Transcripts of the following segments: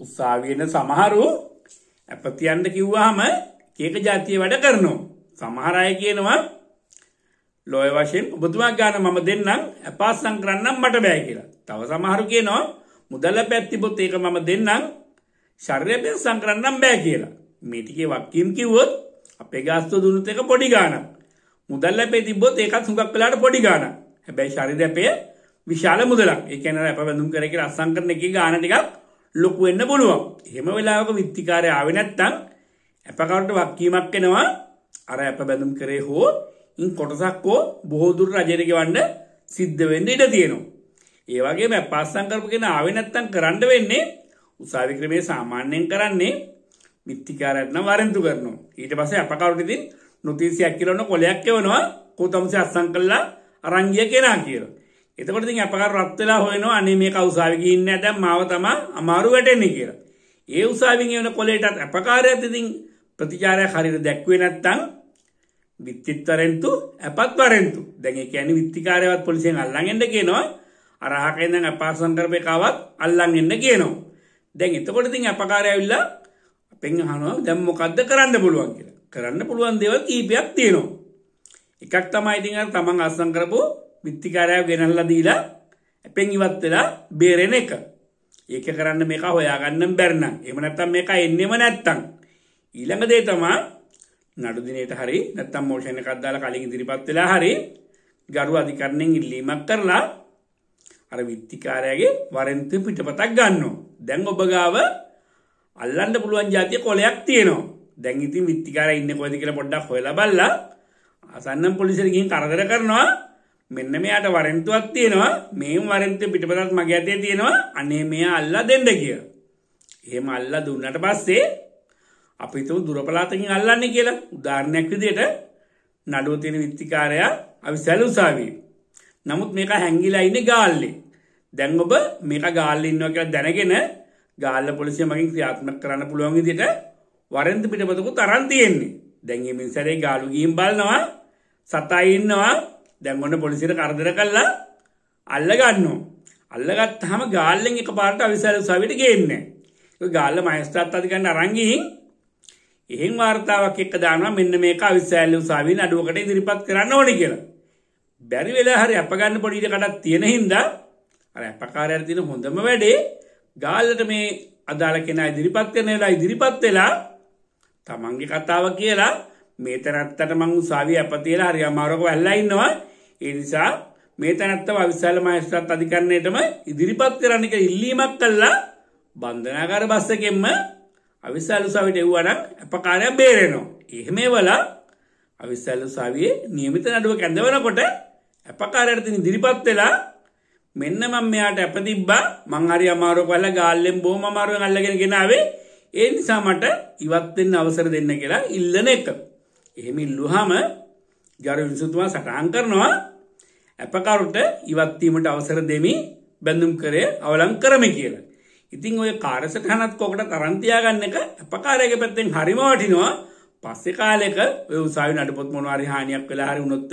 උත්සාවියන සමහරු ඇපතියන්ට කිව්වාහම ඒක ජාතිය වැඩ කරනවා. සමහරය කියනවා ලෝය වශයෙන් ඔබතුමා ගාන මම දෙන්නම් ඇපාසං කරන්නම් මට බෑ කියලා. තව සමහරු කියනවා මුදල්ල පැත්තිබොත් ඒක මම දෙන්නම් ශර්යපය සංකරන්නම් බෑ කියලා. මේටිකේ වක්කීම් කිව්වොත් අපේ ගාස්තු දුනුත් එක පොඩි ගානක්. මුදල්ල පේ තිබොත් ඒකත් හුඟක් වෙලාට පොඩි ගානක්. හැබැයි ශරීරපය විශාල මුදලක්. ඒ කියන්නේ අප වැඳුම් කර කියලා අස්සම් කරන එකේ ගාන ටිකක් ලොකු වෙන්න පුළුවන්. එහෙම වෙලාවක විත්තිකාරය ආවේ නැත්තම් අපකවට වක්කීමක් එනවා. අර අප බැඳුම් කරේ හෝ ඉන් කොටසක් හෝ බොහෝ දුර රජයට ගෙවන්න සිද්ධ වෙන්න ඉඩ තියෙනවා. ඒ වගේම පස්සම් කරපු කෙනා ආවේ නැත්තම් කරන්න වෙන්නේ උසාවි ක්‍රමයේ සාමාන්‍යයෙන් කරන්නේ මිත්‍තිකාරයන් නම් වරෙන්තු කරනවා. ඊට පස්සේ අපකවට ඉතින් නොතීසියක් කියලාන කොලයක් එවනවා කොතම්සේ අස්සම් කළා අරන් ගිය කෙනා කියලා. එතකොට ඉතින් අපකර රත් වෙලා හොයනවා අනේ මේක උසාවි ගිහින් නැහැ දැන් මාව තමයි අමාරු වැටෙන්නේ කියලා. ඒ උසාවියෙන් එවන කොලේටත් අපකාරයත් ඉතින් ප්‍රතිචාරයක් හරියට දැක්ුවේ නැත්තම් විත්තිත් වරෙන්තු අපත් වරෙන්තු. දැන් ඒ කියන්නේ විත්තිකාරයවත් පොලිසියෙන් අල්ලන් එන්න කියනවා. අර අහකෙන් දැන් අපාසම් කරපේකවත් අල්ලන් එන්න කියනවා. දැන් එතකොට ඉතින් අපකාරය ඇවිල්ලා අපෙන් අහනවා දැන් මොකද්ද කරන්න පුළුවන් කියලා. කරන්න පුළුවන් දේවල් කීපයක් තියෙනවා. එකක් තමයි ඉතින් අර තමන් අස්සම් කරපු විත්තිකාරයව ගෙනල්ලා දීලා අපෙන් ඉවත් වෙලා බේරෙන එක. ඒක කරන්න මේක හොයාගන්න බැරි නම් එහෙම නැත්නම් මේක එන්නෙම නැත්තම් ඊළඟ දේ තමයි නඩු දිනේට හරි නැත්නම් මෝෂන් එකක් දාලා කලින් ඉදිරිපත් වෙලා හරි ගරු අධිකරණයෙන් ඉල්ලීමක් කරලා අර විත්තිකාරයාගේ වරෙන්තු පිටපතක් ගන්නවා. දැන් ඔබ ගාව අල්ලන්න පුළුවන් જાතිය කොලයක් තියෙනවා. දැන් ඉතින් විත්තිකාරයා ඉන්නේ කොහෙද කියලා පොඩ්ඩක් හොයලා බලලා අසන්නම් පොලිසියට ගිහින් කරදර කරනවා. මෙන්න මෙයාට වරෙන්තුවක් තියෙනවා. මේ වරෙන්තු පිටපතත් මගේ අතේ තියෙනවා. අනේ මෙයා අල්ලා දෙන්න කියලා. එහෙම අල්ලා දුන්නට පස්සේ අපි හිතමු දුර පළාතකින් අල්ලන්නේ කියලා. උදාහරණයක් විදිහට නඩුව තියෙන විත්තිකාරයා අවිසල් උසාවියේ. නමුත් මේක හැංගිලා ඉන්නේ ගාල්ලේ. දැන් ඔබ මේක ගාල්ලේ ඉන්නවා කියලා දැනගෙන ගාල්ල පොලිසිය මගින් ක්‍රියාත්මක කරන්න පුළුවන් විදිහට වරෙන්තු පිටපතකුත් අරන් තියෙන්නේ. දැන් මේ මිනිස්සරේ ගාලු ගිහින් බලනවා සතයි ඉන්නවා. දැන් ඔන්න පොලිසියට කරදර කළා අල්ල ගන්නවා. අල්ලගත්තාම ගාල්ලෙන් එකපාරට අවිසල් උසාවියට ගේන්නේ. ඒ ගාල්ල මහේස්ත්‍රාත් අධිකරණ අරන් ගිහින් එහෙන් වාර්තාවක් එක්ක දානවා මෙන්න මේක අවිසල් උසාවිය නඩුවකට ඉදිරිපත් කරන්න ඕනේ කියලා. බැරි වෙලා හරි අප ගන්න පොඩි ඉඩ කඩක් තියෙන හින්දා අර අපකාරයට තියෙන හොඳම වැඩේ ගාල්ලට මේ අදාළ කෙනා ඉදිරිපත් කරන වෙලාව ඉදිරිපත් වෙලා තමන්ගේ කතාව කියලා මේ තැනත්තට මං උසාවිය අප තියලා හරි අමාරුවක වැල්ලා ඉන්නවා ඒ නිසා මේ තැනත්තව අවිශාල මහේස්ත්‍රාත් අධිකරණයටම ඉදිරිපත් කරන්න එක ඉල්ලීමක් කළා බන්ධනාගාර බස් එකෙන්ම අවිශාල උසාවියට එව්වනම් අපකාරය බේරෙනවා. එහෙම වෙලා අවිශාල උසාවියේ නියමිත නඩුව කැඳවනකොට අපකාරයට තින් ඉදිරිපත් වෙලා මෙන්න මම මෙයාට අප තිබ්බා මං හරි අමාරුවක වෙලා ගාල්ලෙන් බොහොම අමාරුවෙන් අල්ලගෙන ගෙනාවේ ඒ නිසා මට ඉවත් වෙන්න අවසර දෙන්න කියලා ඉල්ලන එක. එහෙම ඉල්ලුවාම ගරු විසුතුමා සටහන් කරනවා අපකරුට ඉවත් වීමට අවසර දෙමි බැඳුම් කරේ අවලං කරමි කියලා. ඉතින් ඔය කාර්යසටහනත් කොකට තරන් තියාගන්න එක අපකාරයගේ පැත්තෙන් හරිම වටිනවා. පස්සේ කාලෙක ඔය උසාවි නඩපොත් මොනවා හරි හානියක් වෙලා හරි වුණොත්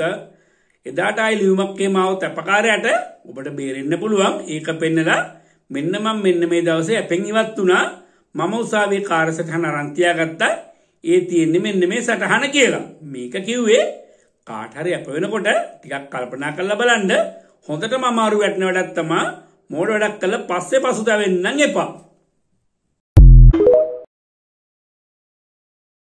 එදාට ආයි ලියුමක් එමාවොත් අපකාරයට ඔබට බේරෙන්න පුළුවන්. ඒක පෙන්නලා මෙන්න මම මෙන්න මේ දවසේ අපෙන් ඉවත් වුණා. මම උසාවියේ කාර්යසටහන අරන් තියාගත්තා. ඒ තියෙන්නේ මෙන්න මේ සටහන කියලා. මේක කිව්වේ කාට හරි අප වෙනකොට ටිකක් කල්පනා කරලා බලන්න. හොඳටම අමාරු වැටෙන වැඩක් තමයි. මෝඩ වැඩක් කළා. පස්සේ පසුතැවෙන්න එපා.